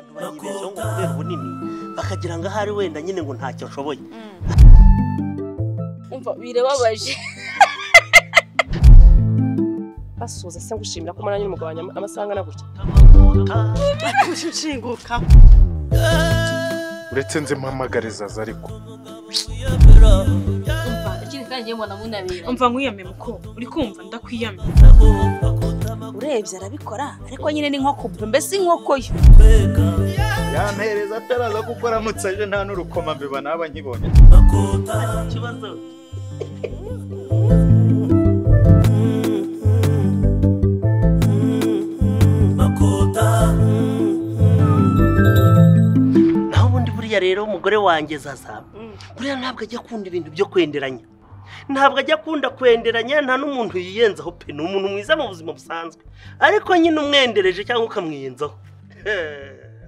abantu banyibeshyaho ngo kubera ubunini bakagira ngo ahari wenda nyine ngo ntacyo nshoboye. Umva birababaje basuhuza se ngushimira ko umaranye n'umugabo wanjye amasaha angana gutya. Nshinguka uretse nzi mpamagare zaza ariko. Umva ikindi kandi njyewe mbona munabera umva nkwiyame muko. Uri kumva ndakwiyame urebye arabikora. Ariko nyine ni nko kubwe mbese inkoko yo? Yampereza ataraza kuko aramutse aje nta n'urukoma mbiba naba nkibonye. Ikibazo naho ubundi buriya rero umugore wanjye zaza buriya ntabwo ajya akunda ibintu byo kwenderanya. Ntabwo ajya akunda kwenderanya nta n'umuntu yiyenzaho pe. Ni umuntu mwiza mu buzima busanzwe. Ariko nyine umwendereje cyangwa ukamwiyenzaho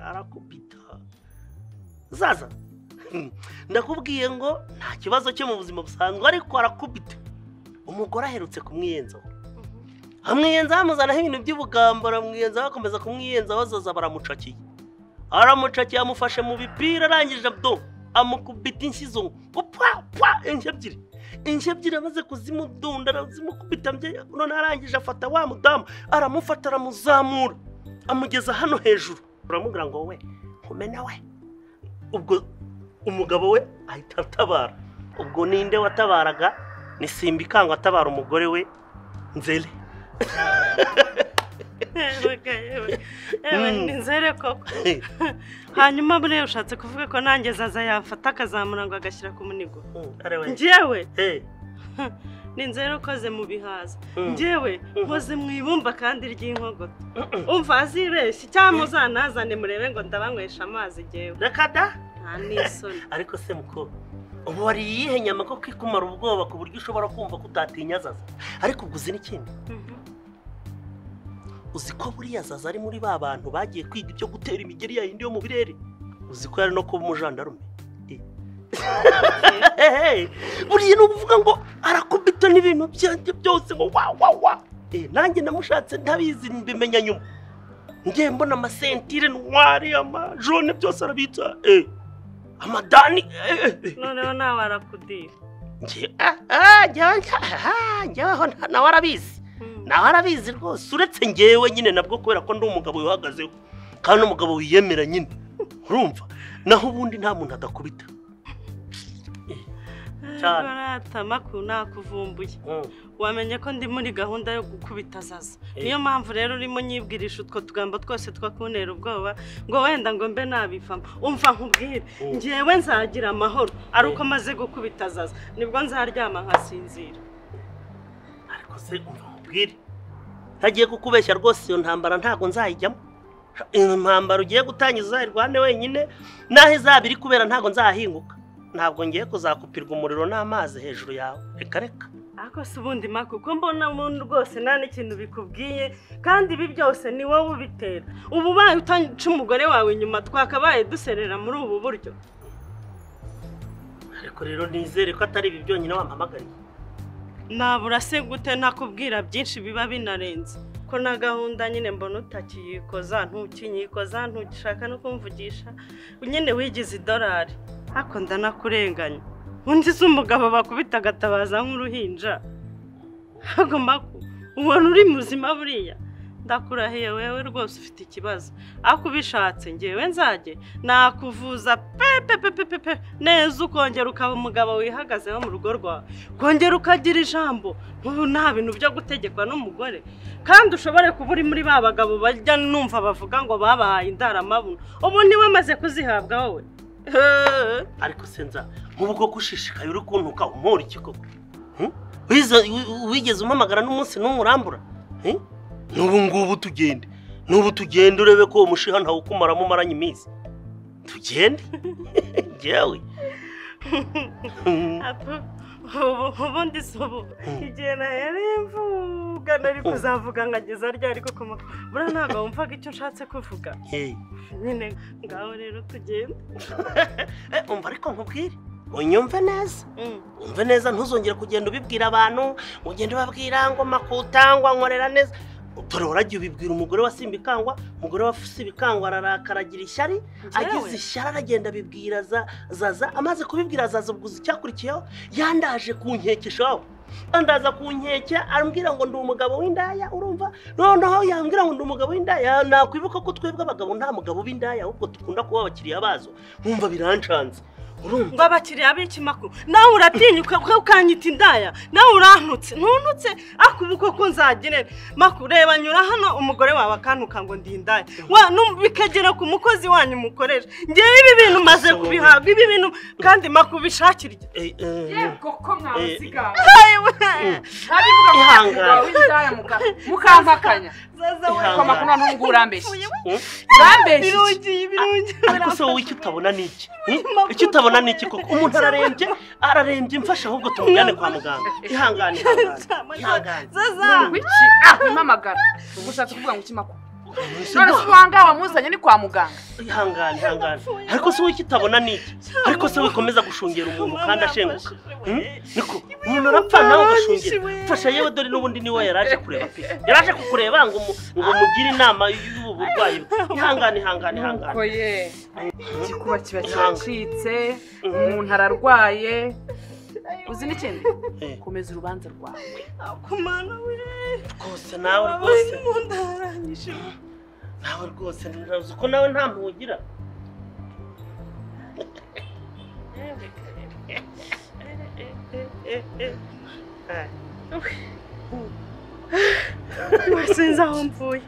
arakubita. Zaza. Ndakubwiye ngo nta kibazo cyo mu buzima busanzwe ariko arakubita. Umugore aherutse kumwiyenzaho amwiyenzaho amuzanaho ibintu by'ubugambo aramwiyenzaho akomeza kumwiyenzaho zaza baramucakiye. Aramucakiye amufashe mu bipira arangije abdo amukubita inshyizo ngo pwa pwa inshyi ebyiri inshyi ebyiri amaze kuzimudunda arazimukubita none arangije afata wa mudamu aramufata aramuzamura. Amugeza hano hejuru. Uramubwira ngo we nkumena we. Ubwo umugabo we ahita atabara. Ubwo ninde watabaraga? Ni simba ikanga atabara umugore we nzere yewe ni nzere koko. Hanyuma buriya ushatse kuvuga ko nanjye zaza yafata akazamura ngo agashyira ku munigo. Njyewe. Eh, ni nzere ukoze mu bihaza. Mm. njyewe nkoze mu ibumba kandi ry'inkogoto umva azibeshye cyangwa muzanazane murebe ngo ndabanywesha amazi njyewe. Reka da. Nta n'isoni. Ariko se mukobwa ubu wariye iyihe nyama ko kikumara ubwoba ku buryo ushobora kumva ko utatinya zaza? Ariko ubwo uzi n'ikindi. Mhm. Uzi ko buriya zaza ari muri ba bantu bagiye kwiga ibyo gutera imigeri ya yindi yo mu birere uzi ko yari no kuba umujandarume Eh. Buriya ni ukuvuga ngo arakubita n'ibintu byanjye byose ngo wa wa wa Eh, nanjye namushatse ntabizi mbimenya nyuma ngiye mbona amasentire ntwari amajone byose arabitsa Eh, amadani eh, eh, eh. noneho nawe arakudira ah, ah, njyewe ah, nawe arabizi. Nawe arabizi rwose uretse ngewe nyine nabwo kubera ko ndi umugabo wihagazeho. Kandi n'umugabo wiyemera nyine. Urumva naho ubundi nta muntu adakubita. Cyane. atamaku nakuvumbuye. Mm. wamenye ko ndi muri gahunda yo gukubita zaza. Eh. niyo mpamvu rero urimo nyibwirisha utwo tugambo twose two kuntera ubwoba ngo wenda ngo mbe nabivamo. Umva nkubwire. Mm. ngewe nzagira amahoro. Ari Eh. uko maze gukubita zaza. Nibwo nzaryama nkasinzira. Ariko se umva nkubwire ntagiye kukubeshya rwose iyo ntambara ntabwo nzayijyamo. Iyo ntambara ugiye gutangiza uzayirwane wenyine naho izaba iri kubera ntabwo nzahinguka. Ntabwo ngiye kuzakupirwa umuriro n'amazi hejuru yawe. Reka reka. Ariko si ubundi ma kuko mbona umuntu rwose nta n'ikintu bikubwiye kandi ibi byose ni wowe ubitera. Ubu ubaye utaca umugore wawe inyuma twakabaye duserera muri ubu buryo. Ariko rero nizere ko atari ibi byonyine wampamagariye. Nabura se gute ntakubwira byinshi biba binarenze. Ko na gahunda nyine mbona utakiyikoza ntukinyikoza ntugishaka no kumvugisha nyine wigize idolari. Ariko ndanakurenganya undi si umugabo bakubita agatabaza nk'uruhinja. Agomba ku ubona uri muzima buriya. Ndakurahiye wewe rwose ufite ikibazo. Ariko ubishatse ngewe nzajye. Nakuvuza pe pe pe pe pe pe. Neza ukongera ukaba umugabo wihagazeho mu rugo rwawe. Ukongera ukagira ijambo. Nk'ubu nta bintu byo gutegekwa n'umugore. Kandi ushobore kuba uri muri ba bagabo bajya numva bavuga ngo babahaye indaramabuno ubu ni we amaze kuzihabwa wowe. Ariko se nza nk'ubu koko ushishikaye uri kuntuka umura iki koko? Wi- wigeze umpamagara n'umunsi n'umwe urambura Hmm? N'ubu ngubu tugende. N'ubu tugende urebe ko uwo mushiha ntawukumaramo umaranye iminsi. Tugende? Hmm. Ubu ubundi si ubu. Igihe nahereye mvuga nari kuzavuga nkageza ryari koko buriya ntabwo wumvaga icyo nshatse kuvuga. Nyine ngaho rero tugenda Eh, umva ariko nkubwire. Unyumve neza. Mm. umve neza ntuzongere kugenda ubibwira abantu. Ugenda ubabwira ngo makutangwa nkorera neza. Dore waragiye ubibwira umugore wa simba ikangwa umugore wa simba ikangwa ararakara agira ishyari agize ishyari aragenda abibwira za- zaza amaze kubibwira zaza ubwo icyakurikiyeho yandaje kunkekeshaho andaza ku nkeke arambwira ngo ndi umugabo w'indaya urumva? Noneho yambwira ngo ndi umugabo w'indaya nakwibuka ko twebwe abagabo nta mugabo w'indaya ahubwo dukunda kuba abakiriya bazo. Nkumva birancanze. Ngo abakiriya b'ikimakuru nawe uratinyuka ko ukanyita indaya. Nawe urantutse ntuntutse akubu koko nzagirene makuru reba nyura hano umugore wawe akantuka ngo ndi indaya. Bikagera ku mukozi wanyu mukoresha ngewe ibi bintu maze kubihabwa. Ibi bintu kandi makuru bishakira iki Eh, eh, yego ko mwamusigaye mukampakanya. Zaza we. Ihangane. ko makuru nta n'ubwo urambeshye. Urambeshye birungiye ariko se wowe icyo utabona ni iki? Hmm? icyo utabona ni iki koko? Umuntu ararembye ararembye mfashe ahubwo tumujyane kwa muganga. Ihangane ihangane ihangane. Zaza. Wiki ah wimamagara ubwo ushatse kuvuga ngo iki makuru? None se uwanga wamuzanye ni kwa muganga. Ihangane ihangane. Ariko se wowe icyo utabona ni iki? Ariko se wikomeza gushungera umuntu kandi ashenguka? Hmm? niko umuntu arapfa nawe ugashungera mfasha yewe dore n'ubundi ni we yaraje kureba pe. Yaraje kukureba ngo ngo mugire inama y'ubu burwayi bwe. ihangane ihangane ihangane. Nuko ye. Igikuba kiba Ihangane. cyacitse umuntu ararwaye. Uzi n'ikindi Eh. komeza urubanza rwawe. Kumana we. Rwose nawe rwose. nawe rwose ntazi ko nawe nta mpuhwe ugira sinzi aho mvuye.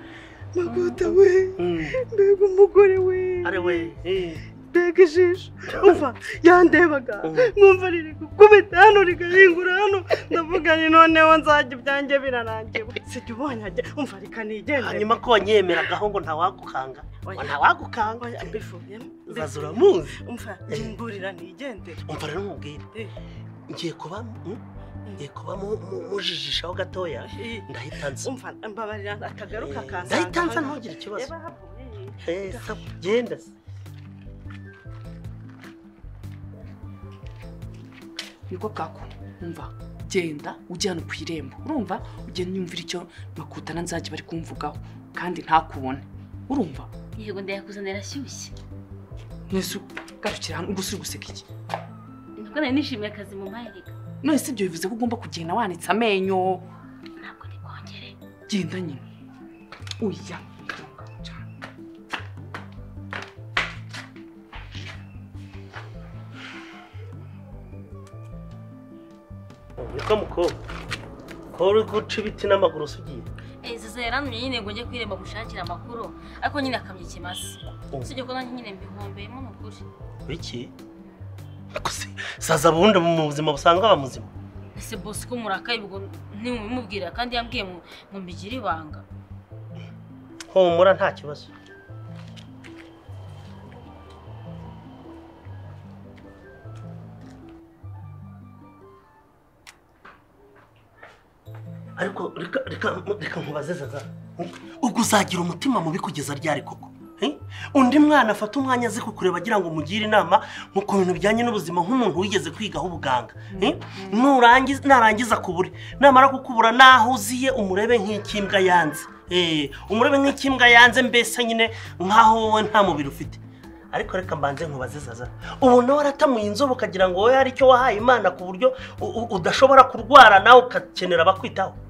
Maguta we? Hmm. mbega umugore we. Ari we. Eh. Mbega ijisho umva yandebaga nkumva riri gukubita hano rigahingura hano. Ndavuga ni noneho nzajya ibyanjye birarangiwe sijya ubonye ajya umva reka nigendere hanyuma ko wanyemeragaho ngo ntawagukanga. Ntawagukanga. Oya mbivuyemo zaza uramuzi. Umva mburira nigendere umva rero nkubwire. Eh. ngiye kuba hmm? ngiye kuba mu- mu- mujijishaho gatoya. Eh, ndahita nza. Umva mbabarira atagaruka Eh, akansanga ndahita nza ntugire ikibazo. Genda. se niko kako? Umva genda ujye hano ku irembo. Urumva? Ugenda unyumvira icyo makutana nzajya bari kumvugaho kandi ntakubone. Urumva? Yego ndayakuzanira ashyushye nese garukira hano gusa uri guseka iki? Nibwo nari nishimiye akazi mu mayereka none se ibyo bivuze ko ugomba kugenda wanitse amenyo. Ntabwo ndi bwongere genda nyine. Oya niko mukobwa ko uri guca ibiti n'amaguru usugiye Eh, sasa yarantumye nyine ngo njye kwiremba gushakira amakuru. Ariko nyine akamya ikimasa usibye ko nanjye nyine mbihombeyemo ni ukuri. Biki saza bundi mu buzima busanzwe aba muzima. Ese bosi ko murakaye ubwo ntimubimubwira kandi yambwiye ngo mbigire ibanga. Humura nta kibazo. Ariko reka nkubaze zaza ubwo uzagira umutima mubi kugeza ryari koko? Eh? undi mwana afata umwanya azi kukureba agira ngo umugire inama ku bintu bijyanye n'ubuzima nk'umuntu wigeze kwigaho ubuganga. Eh? narangiza kubure namara kukubura naho uziye umurebe nk'ikimbwa yanze. Eh, umurebe nk'ikimbwa yanze mbese nyine nk'aho wowe nta mubiri ufite. Ariko reka mbanze nkubaze zaza ubu nawe waratamuye inzobe ukagira ngo wowe hari icyo wahaye imana ku buryo udashobora kurwara nawe ugakenera abakwitaho.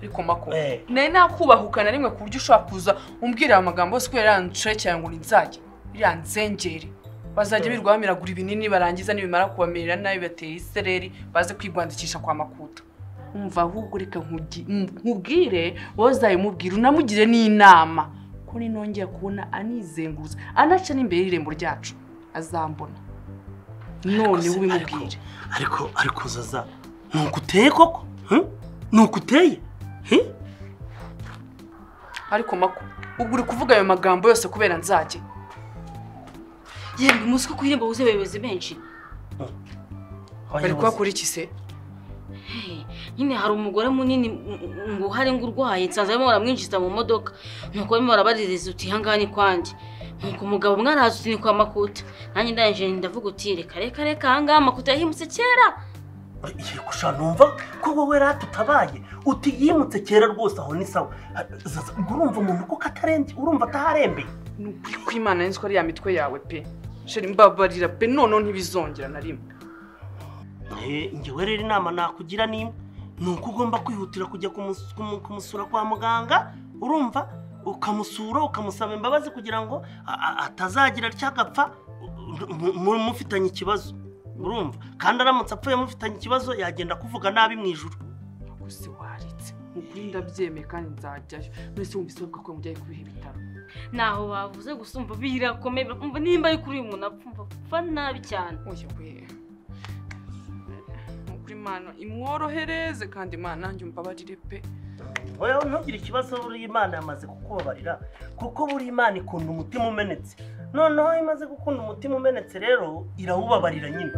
Ariko mako Eh. nari nakubahuka na rimwe ku buryo ushobora kuza umbwira aya magambo yose kubera yarancaye cyane ngo ninzajya iriya nzengeri bazajya birirwa bamiragura ibinini barangiza nibimara kubamerera nabi bateye isereri baze kwigwandikisha kwa makuta. Umva ahubwo reka nkubwire wowe uzayimubwira unamugire n'inama. Ko ninongera kubona anizenguza anaca n'imbere y'irembo ryacu. Azambona. Noneho ubimubwire. ariko ariko zaza ni uku uteye koko? Hmm? ni uku uteye? Ariko mako ubwo uri kuvuga ayo magambo yose kubera nzajye. Yemwe umunsi ko ku irembo huzuye abayobozi benshi? Bari kuhakora iki se nyine hari umugore munini ngo uhari ngo urwaye nsanze barimo baramwinjiza mu modoka. Nuko barimo barabaririza uti ihangane kwanjye nuko umugabo umwe araza uti ni kwa makuta. Nanjye ndangije ndavuga uti reka reka reka ahangaha makuta yahimutse kera. Yego sha numva ko wowe rata utabaye uti yimutse kera rwose aho ni sawa ubwo urumva umuntu kuko atarembye urumva ataharembeye ni ukuri ko imana nzi ko ari ya mitwe yawe pe. Sheri mbabarira pe noneho ntibizongera na rimwe. Njyewe rero inama nakugira ni imwe. Ni uko ugomba kwihutira kujya kumus- kumu- kumusura kwa muganga urumva? Ukamusura ukamusaba imbabazi kugira ngo atazagira ryagapfa mufitanye ikibazo. Urumva. Kandi aramutse apfuye mufitanye ikibazo yagenda kuvuga nabi mu ijuru. Gusa waritse? Ukuri ndabyemeye kandi nzajyayo mwese wumvise bavuga ko mujyayo kubiha ibitaro ntaho bavuze gusa umva birakomeye. Umva nimba ari kuri uyu muntu apfa nabi cyane. Ukuri imana imworohereze kandi imana nanjye umbabarire pe. Oya ntugire ikibazo buriya imana yamaze kukubabarira kuko buriya imana ikunda umutima umenetse. Noneho imaze gukunda umutima umenetse rero irawubabarira nyine.